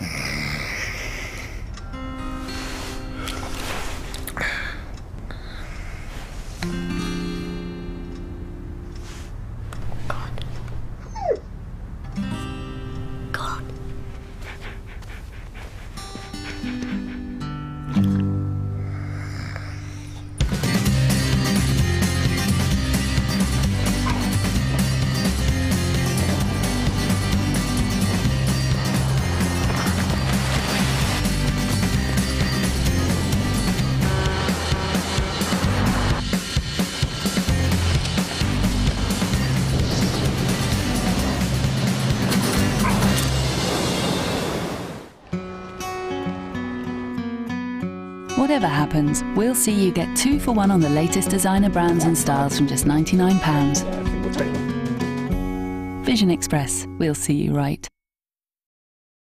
Mm-hmm. Whatever happens, we'll see you get two for one on the latest designer brands and styles from just £99. Vision Express, we'll see you right.